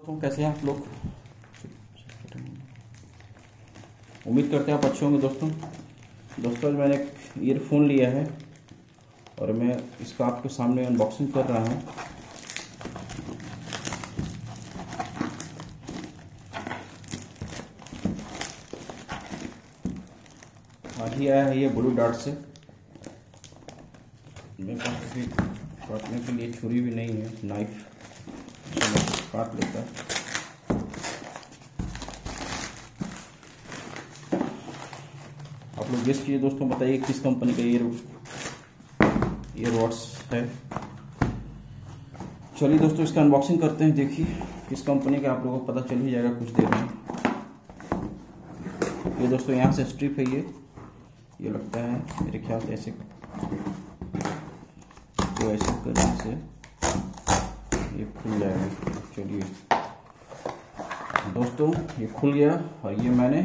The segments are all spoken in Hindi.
दोस्तों कैसे हैं आप लोग? उम्मीद करते हैं आप अच्छे होंगे दोस्तों। दोस्तों, मैंने एक ईयरफोन लिया है और मैं इसका आपके सामने अनबॉक्सिंग कर रहा हूँ। आज ही आया है ये ब्लू डार्ट से। मेरे पास किसी काटने के लिए छुरी भी नहीं है नाइफ काट लेता है। आप लोग गेस्ट कीजिए दोस्तों, बताइए किस कंपनी का ईयर ईयर वॉट्स है। चलिए दोस्तों, इसका अनबॉक्सिंग करते हैं, देखिए किस कंपनी का आप लोगों को पता चल ही जाएगा, कुछ देर में। ये दोस्तों, यहाँ से स्ट्रिप है ये। ये लगता है, मेरे ख्याल से ऐसे तो ऐसे करने से ये खुल जाएगा। चलिए दोस्तों, ये खुल गया और ये मैंने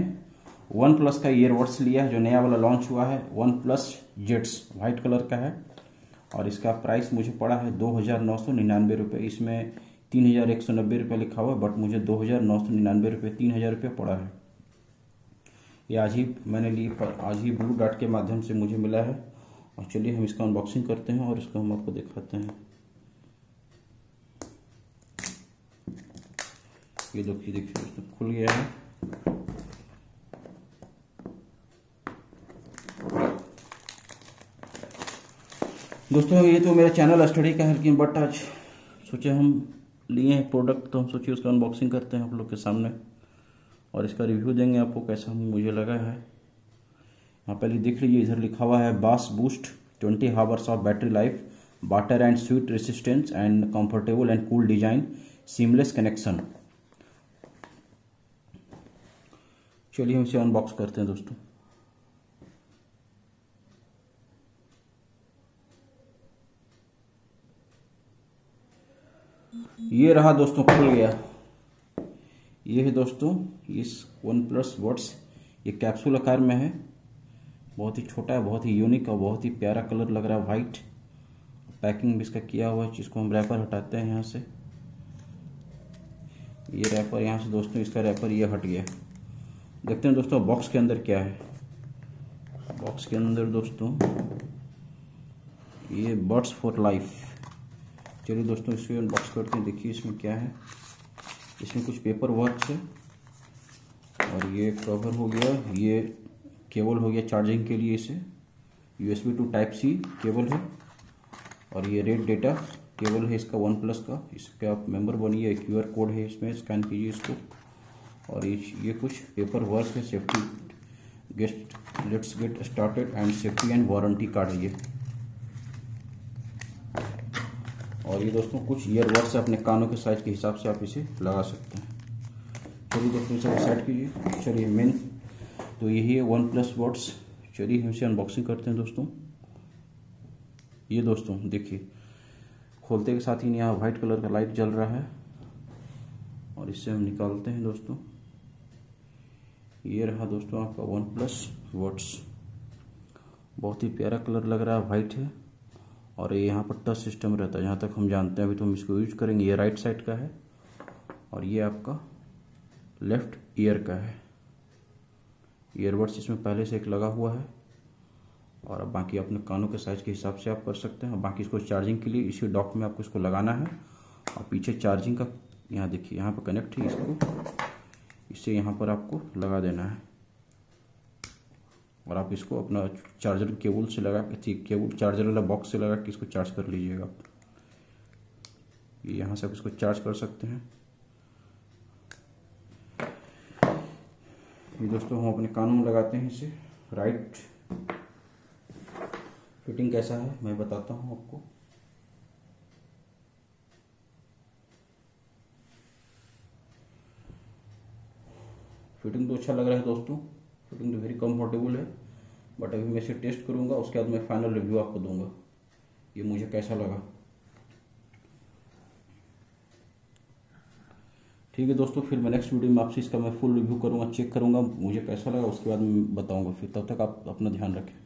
वन प्लस का ईयरबड्स लिया जो नया वाला लॉन्च हुआ है। वन प्लस जेट्स वाइट कलर का है। और इसका प्राइस मुझे पड़ा है दो हज़ार नौ सौ निन्यानवे रुपये इसमें तीन हज़ार एक सौ नब्बे रुपये लिखा हुआ है बट मुझे दो हज़ार नौ सौ निन्यानवे रुपये तीन हज़ार रुपये पड़ा है। ये आज ही मैंने लिए पर आज ही ब्लू डार्ट के माध्यम से मुझे मिला है। और चलिए हम इसका अनबॉक्सिंग करते हैं और इसको हम आपको दिखाते हैं। ये देखिए देखिए दोस्तों खुल गया है। दोस्तों, ये तो मेरा चैनल स्टडी का है, लेकिन बट आज सोचे हम लिए हैं प्रोडक्ट तो हम सोचे उसका अनबॉक्सिंग करते हैं आप लोग के सामने। और इसका रिव्यू देंगे आपको कैसा मुझे लगा है। यहाँ पहले देख लीजिए, इधर लिखा हुआ है bass boost twenty hours of battery life water and sweat resistance and comfortable and cool design seamless connection चलिए हम इसे अनबॉक्स करते हैं दोस्तों। ये रहा दोस्तों, खुल गया। ये है दोस्तों, इस वन प्लस वर्ड्स ये कैप्सूल आकार में है। बहुत ही छोटा है बहुत ही यूनिक और बहुत ही प्यारा कलर लग रहा है वाइट पैकिंग भी इसका किया हुआ है, जिसको हम रैपर हटाते हैं यहाँ से। ये रैपर यहाँ से दोस्तों, इसका रैपर ये हट गया। देखते हैं दोस्तों बॉक्स के अंदर क्या है। बॉक्स के अंदर दोस्तों, ये बर्ड्स फॉर लाइफ चलिए दोस्तों इसे अनबॉक्स करते हैं। देखिए इसमें क्या है। इसमें कुछ पेपर वर्क है। और ये कवर हो गया, ये केबल हो गया चार्जिंग के लिए इसे। USB to type C cable है। और ये रेड डेटा केबल है इसका वन प्लस का। इसका आप मेंबर बनिए क्यू आर कोड है इसमें स्कैन कीजिए इसको। और ये ये कुछ पेपर वर्क है safety guest let's get started and safety and warranty card है ये। और ये दोस्तों, कुछ ईयर वर्ड्स है अपने कानों के साइज़ के हिसाब से आप इसे लगा सकते हैं। चलिए दोस्तों, इसे सेट कीजिए। चलिए मेन तो यही है वन प्लस वर्ड्स चलिए हम इसे अनबॉक्सिंग करते हैं दोस्तों। ये दोस्तों, देखिए, खोलते के साथ ही यहाँ वाइट कलर का लाइट जल रहा है। और इससे हम निकालते हैं दोस्तों। ये रहा दोस्तों आपका वन प्लस वर्ड्स बहुत ही प्यारा कलर लग रहा है वाइट है। और ये यहाँ पर टच सिस्टम रहता है, जहाँ तक हम जानते हैं, अभी तो हम इसको यूज़ करेंगे। ये राइट साइड का है और ये आपका लेफ़्ट ईयर का है। ईयरबड्स इसमें पहले से एक लगा हुआ है और अब बाकी अपने कानों के साइज़ के हिसाब से आप कर सकते हैं। बाकी इसको चार्जिंग के लिए इसी डॉक में आपको इसको लगाना है। और पीछे चार्जिंग का यहाँ देखिए, यहाँ पर कनेक्ट है इसको। इसे यहाँ पर आपको लगा देना है। और आप इसको अपना चार्जर केबल से लगा केबल चार्जर वाला बॉक्स से लगा के इसको चार्ज कर लीजिएगा यहाँ से आप इसको चार्ज कर सकते हैं। ये दोस्तों हम अपने कानों में लगाते हैं इसे। राइट। फिटिंग कैसा है मैं बताता हूँ आपको। फिटिंग तो अच्छा लग रहा है दोस्तों। फिटिंग तो वेरी कंफर्टेबल है। बट अभी मैं इसे टेस्ट करूँगा, उसके बाद मैं फाइनल रिव्यू आपको दूँगा। ये मुझे कैसा लगा? ठीक है दोस्तों, फिर मैं नेक्स्ट वीडियो में आपसे इसका मैं फुल रिव्यू करूँगा चेक करूँगा, मुझे कैसा लगा, उसके बाद मैं बताऊँगा। फिर तब तक आप अपना ध्यान रखें।